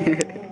yeah